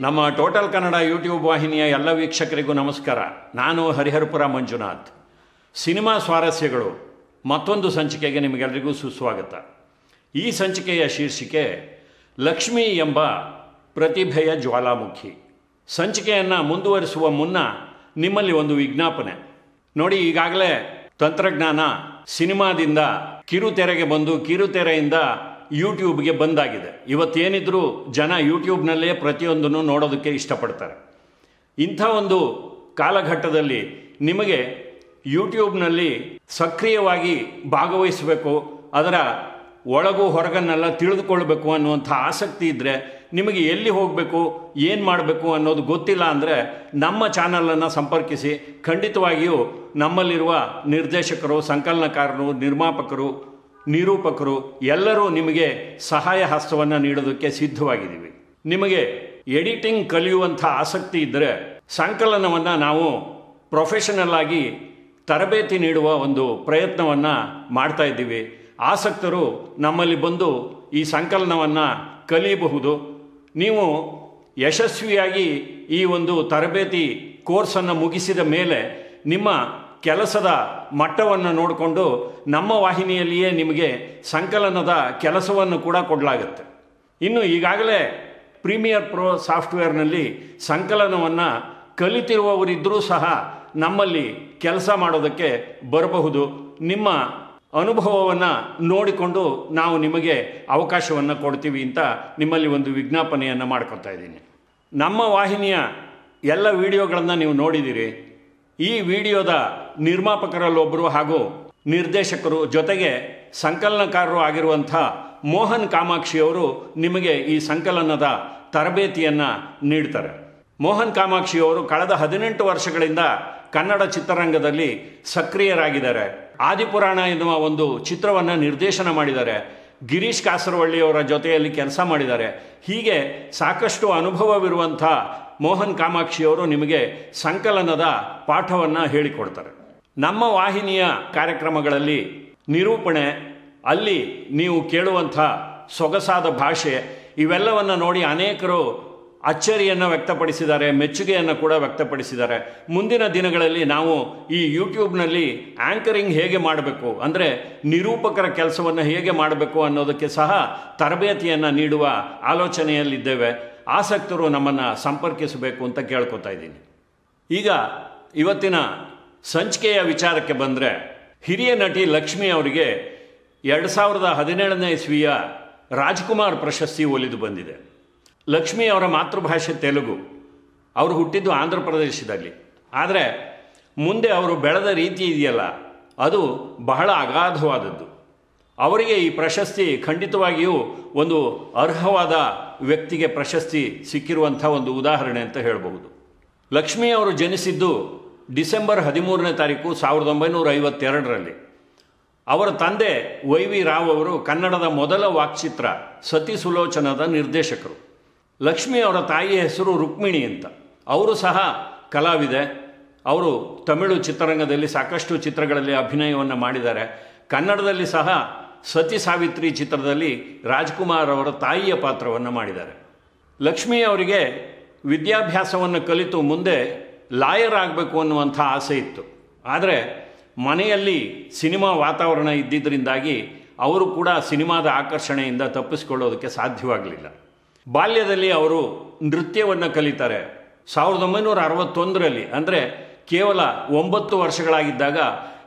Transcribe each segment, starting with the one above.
ನಮ್ಮ total Kannada YouTube ವಾಹಿನಿಯ ಎಲ್ಲ ವೀಕ್ಷಕರಿಗೂ ನಮಸ್ಕಾರ. ನಾನು ಹರಿಹರಪುರ ಮಂಜುನಾಥ್. ಸಿನಿಮಾ ಸ್ವಾರಸ್ಯಗಳು ಮತ್ತೊಂದು ಸಂಚಿಕೆಗೆ ನಿಮಗೆಲ್ಲರಿಗೂ ಸುಸ್ವಾಗತ. ಈ ಸಂಚಿಕೆಯ ಶೀರ್ಷಿಕೆ, ಲಕ್ಷ್ಮಿ ಎಂಬ ಪ್ರತಿಭೆಯ ಜ್ವಾಲಾಮುಖಿ. ಸಂಚಿಕೆಯನ್ನು ಮುಂದುವರಿಸುವ ಮುನ್ನ ನಿಮ್ಮಲ್ಲಿ ಒಂದು ವಿಜ್ಞಾಪನೆ. ನೋಡಿ, ಈಗಾಗಲೇ ತಂತ್ರಜ್ಞಾನ ಸಿನಿಮಾದಿಂದ ಕಿರುತೆರೆಗೆ ಬಂದು ಕಿರುತೆರೆಯಿಂದ ಯೂಟ್ಯೂಬ್ಗೆ ಬಂದಾಗಿದೆ. ಇವತ್ತೇನಿದ್ರೂ ಜನ ಯೂಟ್ಯೂಬ್ನಲ್ಲೇ ಪ್ರತಿಯೊಂದನ್ನು ನೋಡೋದಕ್ಕೆ ಇಷ್ಟಪಡ್ತಾರೆ. ಇಂಥ ಒಂದು ಕಾಲಘಟ್ಟದಲ್ಲಿ ನಿಮಗೆ ಯೂಟ್ಯೂಬ್ನಲ್ಲಿ ಸಕ್ರಿಯವಾಗಿ ಭಾಗವಹಿಸಬೇಕು, ಅದರ ಒಳಗು ಹೊರಗನ್ನೆಲ್ಲ ತಿಳಿದುಕೊಳ್ಬೇಕು ಅನ್ನುವಂಥ ಆಸಕ್ತಿ ಇದ್ದರೆ ನಿಮಗೆ ಎಲ್ಲಿ ಹೋಗಬೇಕು, ಏನು ಮಾಡಬೇಕು ಅನ್ನೋದು ಗೊತ್ತಿಲ್ಲ ಅಂದರೆ ನಮ್ಮ ಚಾನಲನ್ನು ಸಂಪರ್ಕಿಸಿ. ಖಂಡಿತವಾಗಿಯೂ ನಮ್ಮಲ್ಲಿರುವ ನಿರ್ದೇಶಕರು, ಸಂಕಲನಕಾರರು, ನಿರ್ಮಾಪಕರು ನಿರೂಪಕರು ಎಲ್ಲರೂ ನಿಮಗೆ ಸಹಾಯ ಹಸ್ತವನ್ನು ನೀಡೋದಕ್ಕೆ ಸಿದ್ಧವಾಗಿದ್ದೀವಿ. ನಿಮಗೆ ಎಡಿಟಿಂಗ್ ಕಲಿಯುವಂಥ ಆಸಕ್ತಿ ಇದ್ದರೆ ಸಂಕಲನವನ್ನು ನಾವು ಪ್ರೊಫೆಷನಲ್ ಆಗಿ ತರಬೇತಿ ನೀಡುವ ಒಂದು ಪ್ರಯತ್ನವನ್ನು ಮಾಡ್ತಾ ಇದ್ದೀವಿ. ಆಸಕ್ತರು ನಮ್ಮಲ್ಲಿ ಬಂದು ಈ ಸಂಕಲನವನ್ನು ಕಲಿಯಬಹುದು. ನೀವು ಯಶಸ್ವಿಯಾಗಿ ಈ ಒಂದು ತರಬೇತಿ ಕೋರ್ಸನ್ನು ಮುಗಿಸಿದ ಮೇಲೆ ನಿಮ್ಮ ಕೆಲಸದ ಮಟ್ಟವನ್ನು ನೋಡಿಕೊಂಡು ನಮ್ಮ ವಾಹಿನಿಯಲ್ಲಿಯೇ ನಿಮಗೆ ಸಂಕಲನದ ಕೆಲಸವನ್ನು ಕೂಡ ಕೊಡಲಾಗುತ್ತೆ. ಇನ್ನು ಈಗಾಗಲೇ ಪ್ರೀಮಿಯರ್ ಪ್ರೋ ಸಾಫ್ಟ್ವೇರ್ನಲ್ಲಿ ಸಂಕಲನವನ್ನು ಕಲಿತಿರುವವರಿದ್ದರೂ ಸಹ ನಮ್ಮಲ್ಲಿ ಕೆಲಸ ಮಾಡೋದಕ್ಕೆ ಬರಬಹುದು. ನಿಮ್ಮ ಅನುಭವವನ್ನು ನೋಡಿಕೊಂಡು ನಾವು ನಿಮಗೆ ಅವಕಾಶವನ್ನು ಕೊಡ್ತೀವಿ ಅಂತ ನಿಮ್ಮಲ್ಲಿ ಒಂದು ವಿಜ್ಞಾಪನೆಯನ್ನು ಮಾಡ್ಕೊತಾ ಇದ್ದೀನಿ. ನಮ್ಮ ವಾಹಿನಿಯ ಎಲ್ಲ ವಿಡಿಯೋಗಳನ್ನು ನೀವು ನೋಡಿದ್ದೀರಿ. ಈ ವಿಡಿಯೋದ ನಿರ್ಮಾಪಕರಲ್ಲೊಬ್ಬರು ಹಾಗೂ ನಿರ್ದೇಶಕರು ಜೊತೆಗೆ ಸಂಕಲನಕಾರರು ಆಗಿರುವಂಥ ಮೋಹನ್ ಕಾಮಾಕ್ಷಿಯವರು ನಿಮಗೆ ಈ ಸಂಕಲನದ ತರಬೇತಿಯನ್ನು ನೀಡ್ತಾರೆ. ಮೋಹನ್ ಕಾಮಾಕ್ಷಿಯವರು ಕಳೆದ ಹದಿನೆಂಟು ವರ್ಷಗಳಿಂದ ಕನ್ನಡ ಚಿತ್ರರಂಗದಲ್ಲಿ ಸಕ್ರಿಯರಾಗಿದ್ದಾರೆ. ಆದಿಪುರಾಣ ಎನ್ನುವ ಒಂದು ಚಿತ್ರವನ್ನು ನಿರ್ದೇಶನ ಮಾಡಿದ್ದಾರೆ. ಗಿರೀಶ್ ಕಾಸರವಳ್ಳಿಯವರ ಜೊತೆಯಲ್ಲಿ ಕೆಲಸ ಮಾಡಿದ್ದಾರೆ. ಹೀಗೆ ಸಾಕಷ್ಟು ಅನುಭವವಿರುವಂಥ ಮೋಹನ್ ಕಾಮಾಕ್ಷಿಯವರು ನಿಮಗೆ ಸಂಕಲನದ ಪಾಠವನ್ನು ಹೇಳಿಕೊಡ್ತಾರೆ. ನಮ್ಮ ವಾಹಿನಿಯ ಕಾರ್ಯಕ್ರಮಗಳಲ್ಲಿ ನಿರೂಪಣೆ, ಅಲ್ಲಿ ನೀವು ಕೇಳುವಂಥ ಸೊಗಸಾದ ಭಾಷೆ, ಇವೆಲ್ಲವನ್ನು ನೋಡಿ ಅನೇಕರು ಅಚ್ಚರಿಯನ್ನು ವ್ಯಕ್ತಪಡಿಸಿದ್ದಾರೆ, ಮೆಚ್ಚುಗೆಯನ್ನು ಕೂಡ ವ್ಯಕ್ತಪಡಿಸಿದ್ದಾರೆ. ಮುಂದಿನ ದಿನಗಳಲ್ಲಿ ನಾವು ಈ ಯೂಟ್ಯೂಬ್ನಲ್ಲಿ ಆ್ಯಂಕರಿಂಗ್ ಹೇಗೆ ಮಾಡಬೇಕು, ಅಂದರೆ ನಿರೂಪಕರ ಕೆಲಸವನ್ನು ಹೇಗೆ ಮಾಡಬೇಕು ಅನ್ನೋದಕ್ಕೆ ಸಹ ತರಬೇತಿಯನ್ನು ನೀಡುವ ಆಲೋಚನೆಯಲ್ಲಿದ್ದೇವೆ. ಆಸಕ್ತರು ನಮ್ಮನ್ನು ಸಂಪರ್ಕಿಸಬೇಕು ಅಂತ ಕೇಳ್ಕೊತಾ ಇದ್ದೀನಿ. ಈಗ ಇವತ್ತಿನ ಸಂಚಿಕೆಯ ವಿಚಾರಕ್ಕೆ ಬಂದರೆ ಹಿರಿಯ ನಟಿ ಲಕ್ಷ್ಮಿ ಅವರಿಗೆ ಎರಡು ಸಾವಿರದ ಹದಿನೇಳನೇ ಇಸ್ವಿಯ ರಾಜ್ಕುಮಾರ್ ಪ್ರಶಸ್ತಿ ಒಲಿದು ಬಂದಿದೆ. ಲಕ್ಷ್ಮಿ ಅವರ ಮಾತೃಭಾಷೆ ತೆಲುಗು. ಅವರು ಹುಟ್ಟಿದ್ದು ಆಂಧ್ರ ಪ್ರದೇಶದಲ್ಲಿ ಆದರೆ ಮುಂದೆ ಅವರು ಬೆಳೆದ ರೀತಿ ಇದೆಯಲ್ಲ, ಅದು ಬಹಳ ಅಗಾಧವಾದದ್ದು. ಅವರಿಗೆ ಈ ಪ್ರಶಸ್ತಿ ಖಂಡಿತವಾಗಿಯೂ ಒಂದು ಅರ್ಹವಾದ ವ್ಯಕ್ತಿಗೆ ಪ್ರಶಸ್ತಿ ಸಿಕ್ಕಿರುವಂಥ ಒಂದು ಉದಾಹರಣೆ ಅಂತ ಹೇಳಬಹುದು. ಲಕ್ಷ್ಮಿ ಅವರು ಜನಿಸಿದ್ದು ಡಿಸೆಂಬರ್ ಹದಿಮೂರನೇ ತಾರೀಕು ಸಾವಿರದ ಒಂಬೈನೂರ ಐವತ್ತೆರಡರಲ್ಲಿ. ಅವರ ತಂದೆ ವೈ ವಿ ರಾವ್ ಅವರು ಕನ್ನಡದ ಮೊದಲ ವಾಕ್ಚಿತ್ರ ಸತಿ ಸುಲೋಚನದ ನಿರ್ದೇಶಕರು. ಲಕ್ಷ್ಮಿ ಅವರ ತಾಯಿಯ ಹೆಸರು ರುಕ್ಮಿಣಿ ಅಂತ. ಅವರು ಸಹ ಕಲಾವಿದೆ. ಅವರು ತಮಿಳು ಚಿತ್ರರಂಗದಲ್ಲಿ ಸಾಕಷ್ಟು ಚಿತ್ರಗಳಲ್ಲಿ ಅಭಿನಯವನ್ನು ಮಾಡಿದ್ದಾರೆ. ಕನ್ನಡದಲ್ಲಿ ಸಹ ಸತಿ ಸಾವಿತ್ರಿ ಚಿತ್ರದಲ್ಲಿ ರಾಜ್ಕುಮಾರ್ ಅವರ ತಾಯಿಯ ಪಾತ್ರವನ್ನು ಮಾಡಿದ್ದಾರೆ. ಲಕ್ಷ್ಮಿ ಅವರಿಗೆ ವಿದ್ಯಾಭ್ಯಾಸವನ್ನು ಕಲಿತು ಮುಂದೆ ಲಾಯರ್ ಆಗಬೇಕು ಅನ್ನುವಂಥ ಆಸೆ ಇತ್ತು. ಆದರೆ ಮನೆಯಲ್ಲಿ ಸಿನಿಮಾ ವಾತಾವರಣ ಇದ್ದಿದ್ದರಿಂದಾಗಿ ಅವರು ಕೂಡ ಸಿನಿಮಾದ ಆಕರ್ಷಣೆಯಿಂದ ತಪ್ಪಿಸಿಕೊಳ್ಳೋದಕ್ಕೆ ಸಾಧ್ಯವಾಗಲಿಲ್ಲ. ಬಾಲ್ಯದಲ್ಲಿ ಅವರು ನೃತ್ಯವನ್ನು ಕಲಿತಾರೆ. ಸಾವಿರದ ಒಂಬೈನೂರ ಅರವತ್ತೊಂದರಲ್ಲಿ, ಅಂದರೆ ಕೇವಲ ಒಂಬತ್ತು ವರ್ಷಗಳಾಗಿದ್ದಾಗ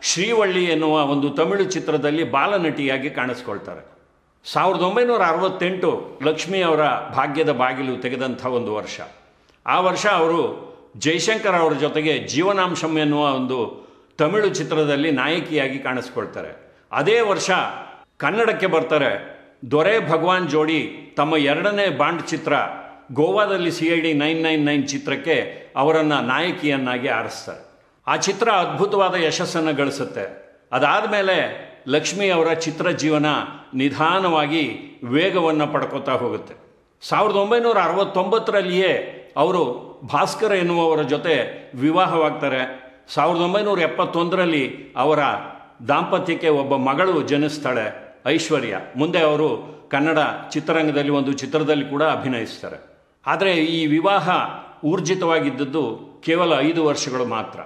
ಶ್ರೀವಳ್ಳಿ ಎನ್ನುವ ಒಂದು ತಮಿಳು ಚಿತ್ರದಲ್ಲಿ ಬಾಲನಟಿಯಾಗಿ ಕಾಣಿಸ್ಕೊಳ್ತಾರೆ. ಸಾವಿರದ ಒಂಬೈನೂರ ಅರವತ್ತೆಂಟು ಲಕ್ಷ್ಮಿ ಅವರ ಭಾಗ್ಯದ ಬಾಗಿಲು ತೆಗೆದಂಥ ಒಂದು ವರ್ಷ. ಆ ವರ್ಷ ಅವರು ಜೈಶಂಕರ್ ಅವರ ಜೊತೆಗೆ ಜೀವನಾಂಶಂ ಎನ್ನುವ ಒಂದು ತಮಿಳು ಚಿತ್ರದಲ್ಲಿ ನಾಯಕಿಯಾಗಿ ಕಾಣಿಸ್ಕೊಳ್ತಾರೆ. ಅದೇ ವರ್ಷ ಕನ್ನಡಕ್ಕೆ ಬರ್ತಾರೆ ದೊರೆ ಭಗವಾನ್ ಜೋಡಿ ತಮ್ಮ ಎರಡನೇ ಬಾಂಡ್ ಚಿತ್ರ ಗೋವಾದಲ್ಲಿ C I D nine nine nine ಚಿತ್ರಕ್ಕೆ ಅವರನ್ನು ನಾಯಕಿಯನ್ನಾಗಿ ಆರಿಸ್ತಾರೆ. ಆ ಚಿತ್ರ ಅದ್ಭುತವಾದ ಯಶಸ್ಸನ್ನು ಗಳಿಸುತ್ತೆ. ಅದಾದ ಮೇಲೆ ಲಕ್ಷ್ಮಿ ಅವರ ಚಿತ್ರ ಜೀವನ ನಿಧಾನವಾಗಿ ವೇಗವನ್ನು ಪಡ್ಕೋತಾ ಹೋಗುತ್ತೆ. ಸಾವಿರದ ಒಂಬೈನೂರ ಅರವತ್ತೊಂಬತ್ತರಲ್ಲಿಯೇ ಅವರು ಭಾಸ್ಕರ ಎನ್ನುವವರ ಜೊತೆ ವಿವಾಹವಾಗ್ತಾರೆ. ಸಾವಿರದ ಒಂಬೈನೂರ ಎಪ್ಪತ್ತೊಂದರಲ್ಲಿ ಅವರ ದಾಂಪತ್ಯಕ್ಕೆ ಒಬ್ಬ ಮಗಳು ಜನಿಸ್ತಾಳೆ. ಐಶ್ವರ್ಯ. ಮುಂದೆ ಅವರು ಕನ್ನಡ ಚಿತ್ರರಂಗದಲ್ಲಿ ಒಂದು ಚಿತ್ರದಲ್ಲಿ ಕೂಡ ಅಭಿನಯಿಸ್ತಾರೆ. ಆದರೆ ಈ ವಿವಾಹ ಊರ್ಜಿತವಾಗಿದ್ದದ್ದು ಕೇವಲ ಐದು ವರ್ಷಗಳು ಮಾತ್ರ.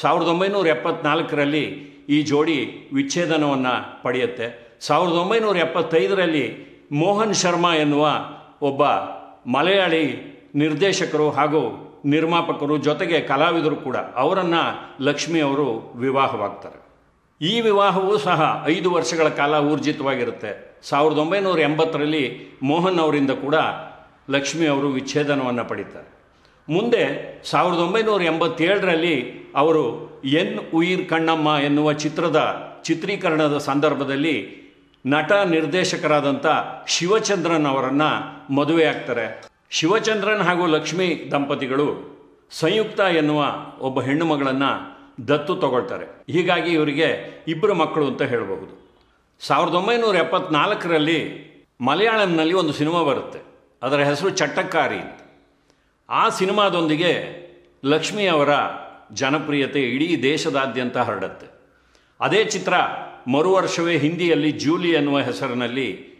ಸಾವಿರದ ಒಂಬೈನೂರ ಎಪ್ಪತ್ನಾಲ್ಕರಲ್ಲಿ ಈ ಜೋಡಿ ವಿಚ್ಛೇದನವನ್ನು ಪಡೆಯುತ್ತೆ. ಸಾವಿರದ ಒಂಬೈನೂರ ಎಪ್ಪತ್ತೈದರಲ್ಲಿ ಮೋಹನ್ ಶರ್ಮಾ ಎನ್ನುವ ಒಬ್ಬ ಮಲಯಾಳಿ ನಿರ್ದೇಶಕರು ಹಾಗೂ ನಿರ್ಮಾಪಕರು ಜೊತೆಗೆ ಕಲಾವಿದರು ಕೂಡ ಅವರನ್ನು ಲಕ್ಷ್ಮಿ ಅವರು ವಿವಾಹವಾಗ್ತಾರೆ. ಈ ವಿವಾಹವೂ ಸಹ ಐದು ವರ್ಷಗಳ ಕಾಲ ಊರ್ಜಿತವಾಗಿರುತ್ತೆ. ಸಾವಿರದ ಒಂಬೈನೂರ ಎಂಬತ್ತರಲ್ಲಿ ಮೋಹನ್ ಅವರಿಂದ ಕೂಡ ಲಕ್ಷ್ಮಿ ಅವರು ವಿಚ್ಛೇದನವನ್ನು ಪಡೀತಾರೆ. ಮುಂದೆ ಸಾವಿರದ ಒಂಬೈನೂರ ಎಂಬತ್ತೇಳರಲ್ಲಿ ಅವರು ಎನ್ ಉಯಿರ್ ಕಣ್ಣಮ್ಮ ಎನ್ನುವ ಚಿತ್ರದ ಚಿತ್ರೀಕರಣದ ಸಂದರ್ಭದಲ್ಲಿ ನಟ ನಿರ್ದೇಶಕರಾದಂಥ ಶಿವಚಂದ್ರನ್ ಅವರನ್ನು ಮದುವೆ ಆಗ್ತಾರೆ. ಶಿವಚಂದ್ರನ್ ಹಾಗೂ ಲಕ್ಷ್ಮಿ ದಂಪತಿಗಳು ಸಂಯುಕ್ತ ಎನ್ನುವ ಒಬ್ಬ ಹೆಣ್ಣು ಮಗಳನ್ನು ದತ್ತು ತಗೊಳ್ತಾರೆ. ಹೀಗಾಗಿ ಇವರಿಗೆ ಇಬ್ಬರು ಮಕ್ಕಳು ಅಂತ ಹೇಳಬಹುದು. ಸಾವಿರದ ಒಂಬೈನೂರ ಎಪ್ಪತ್ನಾಲ್ಕರಲ್ಲಿ ಮಲಯಾಳಂನಲ್ಲಿ ಒಂದು ಸಿನಿಮಾ ಬರುತ್ತೆ. ಅದರ ಹೆಸರು ಚಟ್ಟಕ್ಕಾರಿ ಆ ಸಿನಿಮಾದೊಂದಿಗೆ ಲಕ್ಷ್ಮಿ ಅವರ ಜನಪ್ರಿಯತೆ ಇಡೀ ದೇಶದಾದ್ಯಂತ ಹರಡುತ್ತೆ. ಅದೇ ಚಿತ್ರ ಮರು ವರ್ಷವೇ ಹಿಂದಿಯಲ್ಲಿ ಜೂಲಿ ಎನ್ನುವ ಹೆಸರಿನಲ್ಲಿ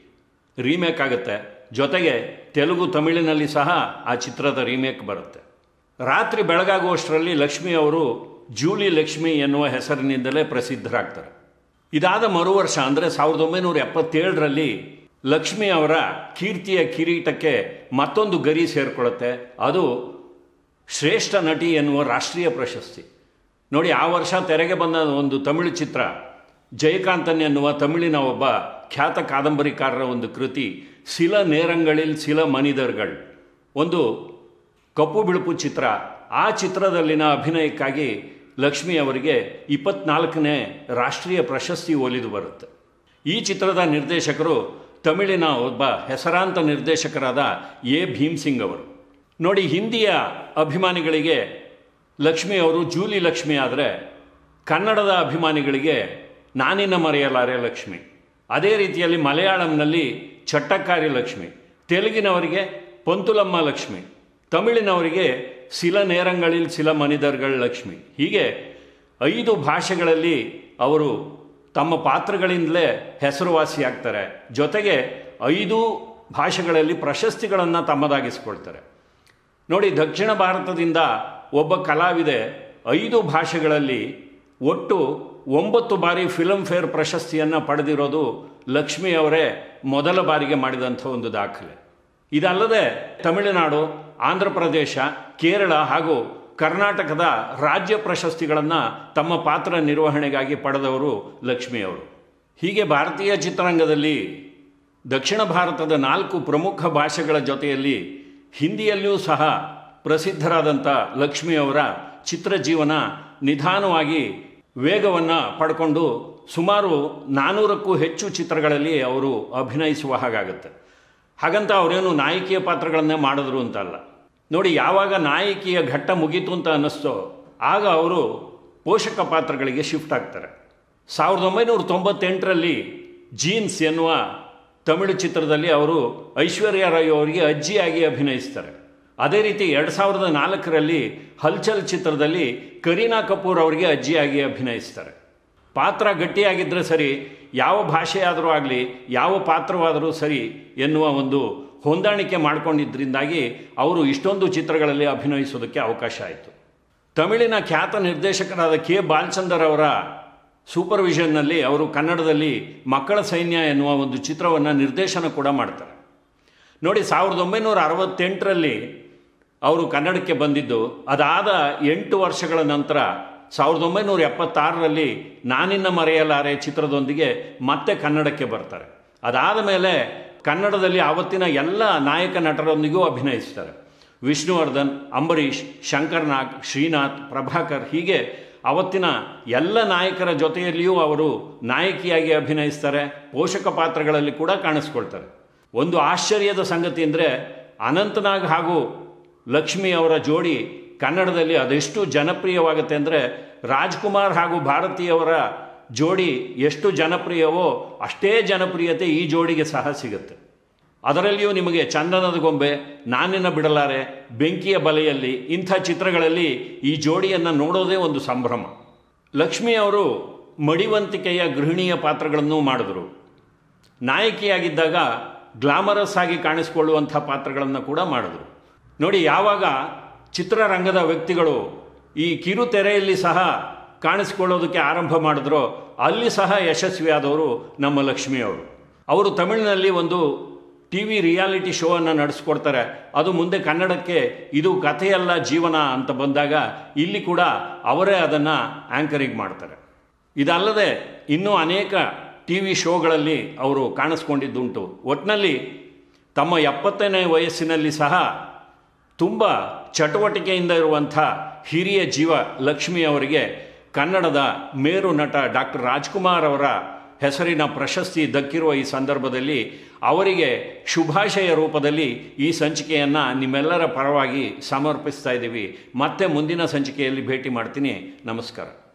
ರೀಮೇಕ್ ಆಗುತ್ತೆ. ಜೊತೆಗೆ ತೆಲುಗು ತಮಿಳಿನಲ್ಲಿ ಸಹ ಆ ಚಿತ್ರದ ರೀಮೇಕ್ ಬರುತ್ತೆ. ರಾತ್ರಿ ಬೆಳಗಾಗುವಷ್ಟರಲ್ಲಿ ಲಕ್ಷ್ಮಿ ಅವರು ಜೂಲಿ ಲಕ್ಷ್ಮಿ ಎನ್ನುವ ಹೆಸರಿನಿಂದಲೇ ಪ್ರಸಿದ್ಧರಾಗ್ತಾರೆ. ಇದಾದ ಮರು ವರ್ಷ ಅಂದರೆ ಸಾವಿರದ ಒಂಬೈನೂರ ಎಪ್ಪತ್ತೇಳರಲ್ಲಿ ಲಕ್ಷ್ಮಿ ಅವರ ಕೀರ್ತಿಯ ಕಿರೀಟಕ್ಕೆ ಮತ್ತೊಂದು ಗರಿ ಸೇರಿಕೊಳ್ಳುತ್ತೆ. ಅದು ಶ್ರೇಷ್ಠ ನಟಿ ಎನ್ನುವ ರಾಷ್ಟ್ರೀಯ ಪ್ರಶಸ್ತಿ. ನೋಡಿ, ಆ ವರ್ಷ ತೆರೆಗೆ ಬಂದ ಒಂದು ತಮಿಳು ಚಿತ್ರ, ಜಯಕಾಂತನ್ ಎನ್ನುವ ತಮಿಳಿನ ಒಬ್ಬ ಖ್ಯಾತ ಕಾದಂಬರಿಕಾರರ ಒಂದು ಕೃತಿ, ಸಿಲ ನೇರಂಗಳಿಲ್ ಸಿಲ ಮನಿದರ್ಗಳು. ಒಂದು ಕಪ್ಪು ಬಿಳುಪು ಚಿತ್ರ. ಆ ಚಿತ್ರದಲ್ಲಿನ ಅಭಿನಯಕ್ಕಾಗಿ ಲಕ್ಷ್ಮಿ ಅವರಿಗೆ ಇಪ್ಪತ್ನಾಲ್ಕನೇ ರಾಷ್ಟ್ರೀಯ ಪ್ರಶಸ್ತಿ ಒಲಿದು ಬರುತ್ತೆ. ಈ ಚಿತ್ರದ ನಿರ್ದೇಶಕರು ತಮಿಳಿನ ಒಬ್ಬ ಹೆಸರಾಂತ ನಿರ್ದೇಶಕರಾದ ಎ. ಭೀಮ್ ಸಿಂಗ್ ಅವರು. ನೋಡಿ, ಹಿಂದಿಯ ಅಭಿಮಾನಿಗಳಿಗೆ ಲಕ್ಷ್ಮಿ ಅವರು ಜೂಲಿ ಲಕ್ಷ್ಮಿ ಆದರೆ ಕನ್ನಡದ ಅಭಿಮಾನಿಗಳಿಗೆ ನಾನಿನ ಮರೆಯಲಾರೆ ಲಕ್ಷ್ಮಿ. ಅದೇ ರೀತಿಯಲ್ಲಿ ಮಲಯಾಳಂನಲ್ಲಿ ಚಟ್ಟಕ್ಕಾರಿ ಲಕ್ಷ್ಮಿ. ತೆಲುಗಿನವರಿಗೆ ಪಂತುಲಮ್ಮ ಲಕ್ಷ್ಮಿ. ತಮಿಳಿನವರಿಗೆ ಸಿಲ நேரங்களில் சில மனிதர்கள் ಲಕ್ಷ್ಮಿ ಹೀಗೆ ಐದು ಭಾಷೆಗಳಲ್ಲಿ ಅವರು ತಮ್ಮ ಪಾತ್ರಗಳಿಂದಲೇ ಹೆಸರುವಾಸಿಯಾಗ್ತಾರೆ ಜೊತೆಗೆ ಐದು ಭಾಷೆಗಳಲ್ಲಿ ಪ್ರಶಸ್ತಿಗಳನ್ನು ತಮ್ಮದಾಗಿಸ್ಕೊಳ್ತಾರೆ. ನೋಡಿ, ದಕ್ಷಿಣ ಭಾರತದಿಂದ ಒಬ್ಬ ಕಲಾವಿದೆ ಐದು ಭಾಷೆಗಳಲ್ಲಿ ಒಟ್ಟು ಒಂಬತ್ತು ಬಾರಿ ಫಿಲಂ ಫೇರ್ ಪ್ರಶಸ್ತಿಯನ್ನು ಪಡೆದಿರೋದು ಲಕ್ಷ್ಮಿ ಅವರೇ ಮೊದಲ ಬಾರಿಗೆ ಮಾಡಿದಂಥ ಒಂದು ದಾಖಲೆ. ಇದಲ್ಲದೆ ತಮಿಳುನಾಡು ಆಂಧ್ರ ಪ್ರದೇಶ, ಕೇರಳ ಹಾಗೂ ಕರ್ನಾಟಕದ ರಾಜ್ಯ ಪ್ರಶಸ್ತಿಗಳನ್ನು ತಮ್ಮ ಪಾತ್ರ ನಿರ್ವಹಣೆಗಾಗಿ ಪಡೆದವರು ಲಕ್ಷ್ಮಿಯವರು. ಹೀಗೆ ಭಾರತೀಯ ಚಿತ್ರರಂಗದಲ್ಲಿ ದಕ್ಷಿಣ ಭಾರತದ ನಾಲ್ಕು ಪ್ರಮುಖ ಭಾಷೆಗಳ ಜೊತೆಯಲ್ಲಿ ಹಿಂದಿಯಲ್ಲಿಯೂ ಸಹ ಪ್ರಸಿದ್ಧರಾದಂಥ ಲಕ್ಷ್ಮಿಯವರ ಚಿತ್ರಜೀವನ ನಿಧಾನವಾಗಿ ವೇಗವನ್ನು ಪಡ್ಕೊಂಡು ಸುಮಾರು ನಾನ್ನೂರಕ್ಕೂ ಹೆಚ್ಚು ಚಿತ್ರಗಳಲ್ಲಿ ಅವರು ಅಭಿನಯಿಸುವ ಹಾಗಾಗುತ್ತೆ. ಹಾಗಂತ ಅವರೇನು ನಾಯಕಿಯ ಪಾತ್ರಗಳನ್ನೇ ಮಾಡಿದ್ರು ಅಂತಲ್ಲ. ನೋಡಿ, ಯಾವಾಗ ನಾಯಕಿಯ ಘಟ್ಟ ಮುಗೀತು ಅಂತ ಅನ್ನಿಸ್ತೋ, ಆಗ ಅವರು ಪೋಷಕ ಪಾತ್ರಗಳಿಗೆ ಶಿಫ್ಟ್ ಆಗ್ತಾರೆ. ಸಾವಿರದ ಒಂಬೈನೂರ ತೊಂಬತ್ತೆಂಟರಲ್ಲಿ ಜೀನ್ಸ್ ಎನ್ನುವ ತಮಿಳು ಚಿತ್ರದಲ್ಲಿ ಅವರು ಐಶ್ವರ್ಯ ರಾಯ್ ಅವರಿಗೆ ಅಜ್ಜಿಯಾಗಿ ಅಭಿನಯಿಸ್ತಾರೆ. ಅದೇ ರೀತಿ ಎರಡು ಸಾವಿರದ ನಾಲ್ಕರಲ್ಲಿ ಹಲ್ಚಲ್ ಚಿತ್ರದಲ್ಲಿ ಕರೀನಾ ಕಪೂರ್ ಅವರಿಗೆ ಅಜ್ಜಿಯಾಗಿ ಅಭಿನಯಿಸ್ತಾರೆ. ಪಾತ್ರ ಗಟ್ಟಿಯಾಗಿದ್ದರೆ ಸರಿ, ಯಾವ ಭಾಷೆಯಾದರೂ ಆಗಲಿ, ಯಾವ ಪಾತ್ರವಾದರೂ ಸರಿ ಎನ್ನುವ ಒಂದು ಹೊಂದಾಣಿಕೆ ಮಾಡಿಕೊಂಡಿದ್ದರಿಂದಾಗಿ ಅವರು ಇಷ್ಟೊಂದು ಚಿತ್ರಗಳಲ್ಲಿ ಅಭಿನಯಿಸೋದಕ್ಕೆ ಅವಕಾಶ ಆಯಿತು. ತಮಿಳಿನ ಖ್ಯಾತ ನಿರ್ದೇಶಕರಾದ ಕೆ. ಬಾಲಚಂದರ್ ಅವರ ಸೂಪರ್ವಿಷನ್ನಲ್ಲಿ ಅವರು ಕನ್ನಡದಲ್ಲಿ ಮಕ್ಕಳ ಸೈನ್ಯ ಎನ್ನುವ ಒಂದು ಚಿತ್ರವನ್ನು ನಿರ್ದೇಶನ ಕೂಡ ಮಾಡ್ತಾರೆ. ನೋಡಿ, ಸಾವಿರದ ಒಂಬೈನೂರ ಅರವತ್ತೆಂಟರಲ್ಲಿ ಅವರು ಕನ್ನಡಕ್ಕೆ ಬಂದಿದ್ದು, ಅದಾದ ಎಂಟು ವರ್ಷಗಳ ನಂತರ ಸಾವಿರದ ಒಂಬೈನೂರ ಎಪ್ಪತ್ತಾರರಲ್ಲಿ ನಾನಿನ್ನ ಮರೆಯಲಾರೆ ಚಿತ್ರದೊಂದಿಗೆ ಮತ್ತೆ ಕನ್ನಡಕ್ಕೆ ಬರ್ತಾರೆ. ಅದಾದ ಮೇಲೆ ಕನ್ನಡದಲ್ಲಿ ಆವತ್ತಿನ ಎಲ್ಲ ನಾಯಕ ನಟರೊಂದಿಗೂ ಅಭಿನಯಿಸ್ತಾರೆ. ವಿಷ್ಣುವರ್ಧನ್, ಅಂಬರೀಷ್, ಶಂಕರ್ನಾಗ್, ಶ್ರೀನಾಥ್, ಪ್ರಭಾಕರ್ ಹೀಗೆ ಅವತ್ತಿನ ಎಲ್ಲ ನಾಯಕರ ಜೊತೆಯಲ್ಲಿಯೂ ಅವರು ನಾಯಕಿಯಾಗಿ ಅಭಿನಯಿಸ್ತಾರೆ, ಪೋಷಕ ಪಾತ್ರಗಳಲ್ಲಿ ಕೂಡ ಕಾಣಿಸ್ಕೊಳ್ತಾರೆ. ಒಂದು ಆಶ್ಚರ್ಯದ ಸಂಗತಿ ಅಂದರೆ ಅನಂತನಾಗ್ ಹಾಗೂ ಲಕ್ಷ್ಮಿ ಅವರ ಜೋಡಿ ಕನ್ನಡದಲ್ಲಿ ಅದೆಷ್ಟು ಜನಪ್ರಿಯವಾಗುತ್ತೆ ಅಂದರೆ ರಾಜ್ಕುಮಾರ್ ಹಾಗೂ ಭಾರತೀಯವರ ಜೋಡಿ ಎಷ್ಟು ಜನಪ್ರಿಯವೋ ಅಷ್ಟೇ ಜನಪ್ರಿಯತೆ ಈ ಜೋಡಿಗೆ ಸಹ ಸಿಗುತ್ತೆ. ಅದರಲ್ಲಿಯೂ ನಿಮಗೆ ಚಂದನದ ಗೊಂಬೆ, ನಾನಿನ ಬಿಡಲಾರೆ, ಬೆಂಕಿಯ ಬಲೆಯಲ್ಲಿ, ಇಂಥ ಚಿತ್ರಗಳಲ್ಲಿ ಈ ಜೋಡಿಯನ್ನು ನೋಡೋದೇ ಒಂದು ಸಂಭ್ರಮ. ಲಕ್ಷ್ಮಿ ಅವರು ಮಡಿವಂತಿಕೆಯ ಗೃಹಿಣಿಯ ಪಾತ್ರಗಳನ್ನು ಮಾಡಿದರು. ನಾಯಕಿಯಾಗಿದ್ದಾಗ ಗ್ಲಾಮರಸ್ ಆಗಿ ಕಾಣಿಸಿಕೊಳ್ಳುವಂಥ ಪಾತ್ರಗಳನ್ನು ಕೂಡ ಮಾಡಿದ್ರು. ನೋಡಿ, ಯಾವಾಗ ಚಿತ್ರರಂಗದ ವ್ಯಕ್ತಿಗಳು ಈ ಕಿರುತೆರೆಯಲ್ಲಿ ಸಹ ಕಾಣಿಸ್ಕೊಳ್ಳೋದಕ್ಕೆ ಆರಂಭ ಮಾಡಿದ್ರು, ಅಲ್ಲಿ ಸಹ ಯಶಸ್ವಿಯಾದವರು ನಮ್ಮ ಲಕ್ಷ್ಮಿಯವರು. ಅವರು ತಮಿಳಿನಲ್ಲಿ ಒಂದು ಟಿ ವಿ ರಿಯಾಲಿಟಿ ಶೋವನ್ನು ನಡೆಸ್ಕೊಡ್ತಾರೆ. ಅದು ಮುಂದೆ ಕನ್ನಡಕ್ಕೆ ಇದು ಕಥೆಯಲ್ಲ ಜೀವನ ಅಂತ ಬಂದಾಗ ಇಲ್ಲಿ ಕೂಡ ಅವರೇ ಅದನ್ನು ಆ್ಯಂಕರಿಂಗ್ ಮಾಡ್ತಾರೆ. ಇದಲ್ಲದೆ ಇನ್ನೂ ಅನೇಕ ಟಿ ವಿ ಶೋಗಳಲ್ಲಿ ಅವರು ಕಾಣಿಸ್ಕೊಂಡಿದ್ದುಂಟು. ಒಟ್ಟಿನಲ್ಲಿ ತಮ್ಮ ಎಪ್ಪತ್ತನೇ ವಯಸ್ಸಿನಲ್ಲಿ ಸಹ ತುಂಬ ಚಟುವಟಿಕೆಯಿಂದ ಇರುವಂಥ ಹಿರಿಯ ಜೀವ ಲಕ್ಷ್ಮಿ ಅವರಿಗೆ ಕನ್ನಡದ ಮೇರು ನಟ ಡಾಕ್ಟರ್ ರಾಜ್ಕುಮಾರ್ ಅವರ ಹೆಸರಿನ ಪ್ರಶಸ್ತಿ ದಕ್ಕಿರುವ ಈ ಸಂದರ್ಭದಲ್ಲಿ ಅವರಿಗೆ ಶುಭಾಶಯ ರೂಪದಲ್ಲಿ ಈ ಸಂಚಿಕೆಯನ್ನು ನಿಮ್ಮೆಲ್ಲರ ಪರವಾಗಿ ಸಮರ್ಪಿಸ್ತಾ ಇದ್ದೀವಿ. ಮತ್ತೆ ಮುಂದಿನ ಸಂಚಿಕೆಯಲ್ಲಿ ಭೇಟಿ ಮಾಡ್ತೀನಿ. ನಮಸ್ಕಾರ.